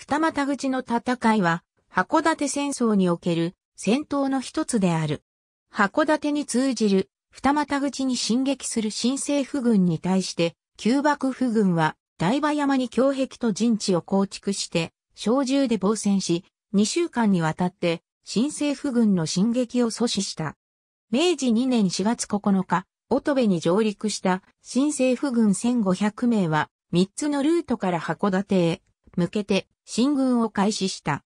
二股口の戦いは、函館戦争における戦闘の一つである。函館に通じる二股口に進撃する新政府軍に対して、旧幕府軍は大場山に胸壁と陣地を構築して、小銃で防戦し、2週間にわたって新政府軍の進撃を阻止した。明治2年4月9日、乙部に上陸した新政府軍1500名は3つのルートから函館へ向けて進軍を開始した。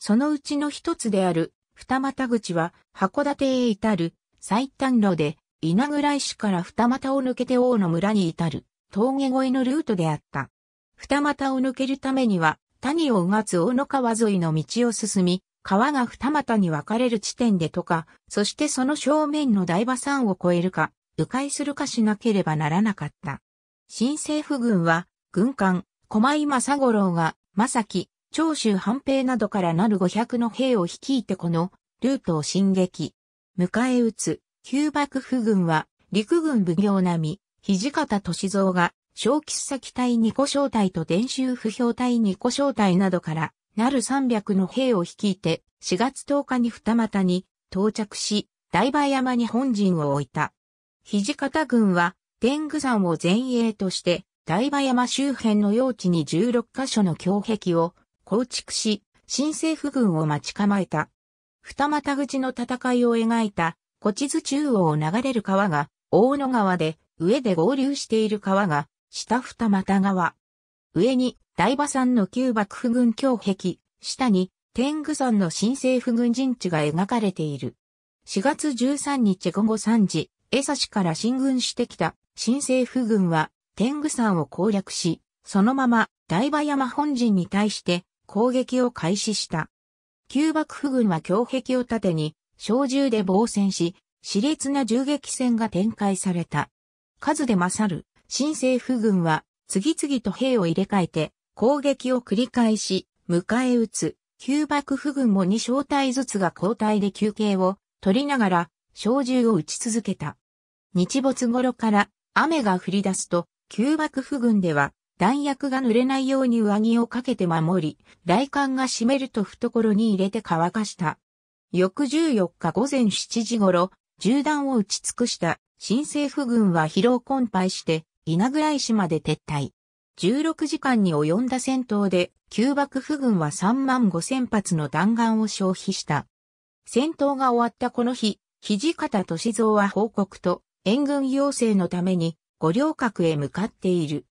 そのうちの一つである二股口は函館へ至る最短路で稲倉石から二股を抜けて王の村に至る峠越えのルートであった。二股を抜けるためには谷をうがつ大野川沿いの道を進み、川が二股に分かれる地点でとか、そしてその正面の大馬山を越えるか、迂回するかしなければならなかった。新政府軍は、軍艦、駒井正五郎が、正木、長州半平などからなる500の兵を率いてこの、ルートを進撃。迎え撃つ、旧幕府軍は、陸軍奉行並み、土方歳三が、小喫先隊二個小隊と伝習不評隊二個小隊などから、なる300の兵を率いて、4月10日に二股に到着し、大場山に本陣を置いた。土方軍は、天狗山を前衛として、大場山周辺の用地に16カ所の胸壁を構築し、新政府軍を待ち構えた。二股口の戦いを描いた、古地図中央を流れる川が、大野川で、上で合流している川が、下二股川。上に、大馬山の旧幕府軍胸壁、下に、天狗山の新政府軍陣地が描かれている。4月13日午後3時、江差から進軍してきた新政府軍は天狗山を攻略し、そのまま大場山本陣に対して攻撃を開始した。旧幕府軍は胸壁を盾に小銃で防戦し、熾烈な銃撃戦が展開された。数で勝る新政府軍は次々と兵を入れ替えて攻撃を繰り返し、迎え撃つ。旧幕府軍も2小隊ずつが交代で休憩を取りながら小銃を撃ち続けた。日没頃から雨が降り出すと、旧幕府軍では弾薬が濡れないように上着をかけて守り、来艦が閉めると懐に入れて乾かした。翌14日午前7時頃、銃弾を撃ち尽くした新政府軍は疲労困憊して稲倉石まで撤退。16時間に及んだ戦闘で、旧幕府軍は3万5千発の弾丸を消費した。戦闘が終わったこの日、土方歳三は報告と援軍要請のために五稜郭へ向かっている。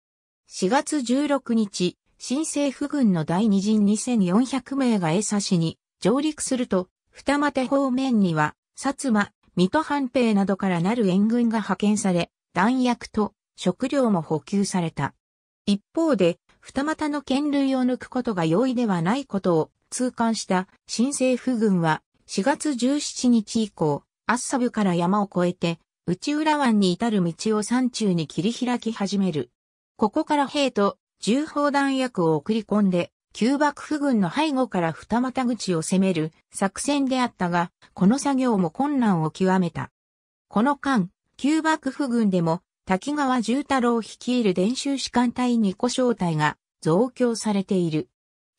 4月16日、新政府軍の第二陣2400名が江差しに上陸すると、二股方面には、薩摩、水戸藩兵などからなる援軍が派遣され、弾薬と食料も補給された。一方で、二股の剣類を抜くことが容易ではないことを痛感した新政府軍は4月17日以降、アッサブから山を越えて内浦湾に至る道を山中に切り開き始める。ここから兵と重砲弾薬を送り込んで、旧幕府軍の背後から二股口を攻める作戦であったが、この作業も困難を極めた。この間、旧幕府軍でも滝川重太郎率いる伝習士官隊二個小隊が増強されている。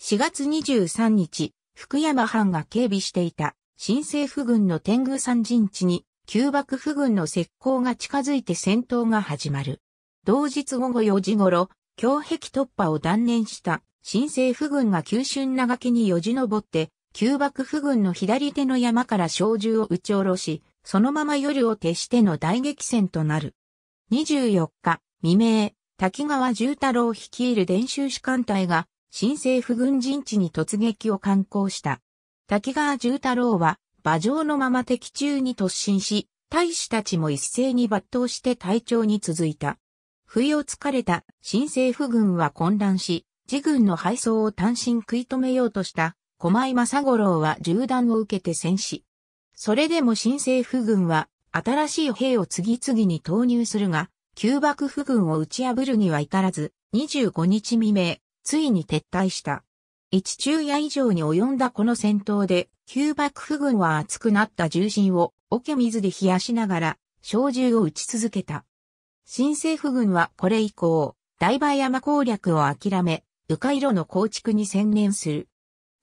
4月23日、福山藩が警備していた新政府軍の天狗山陣地に旧幕府軍の石膏が近づいて戦闘が始まる。同日午後4時頃、強壁突破を断念した新政府軍が九春長木によじ登って、旧幕府軍の左手の山から小銃を撃ち下ろし、そのまま夜を徹しての大激戦となる。24日未明、滝川重太郎率いる伝習士官隊が新政府軍陣地に突撃を敢行した。滝川重太郎は馬上のまま敵中に突進し、大使たちも一斉に抜刀して隊長に続いた。不意をつかれた新政府軍は混乱し、自軍の敗走を単身食い止めようとした駒井正五郎は銃弾を受けて戦死。それでも新政府軍は新しい兵を次々に投入するが、旧幕府軍を打ち破るには至らず、25日未明、ついに撤退した。一昼夜以上に及んだこの戦闘で、旧幕府軍は熱くなった重心を桶水で冷やしながら、小銃を撃ち続けた。新政府軍はこれ以降、大場山攻略を諦め、迂回路の構築に専念する。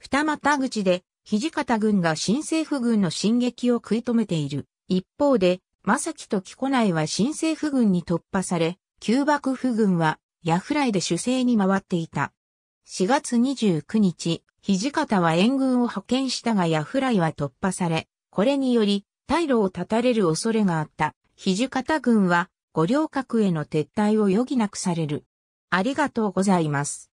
二股口で、土方軍が新政府軍の進撃を食い止めている。一方で、正木と木古内は新政府軍に突破され、旧幕府軍は、ヤフライで主勢に回っていた。4月29日、土方は援軍を派遣したがヤフライは突破され、これにより、退路を断たれる恐れがあった。土方軍は、五稜郭への撤退を余儀なくされる。ありがとうございます。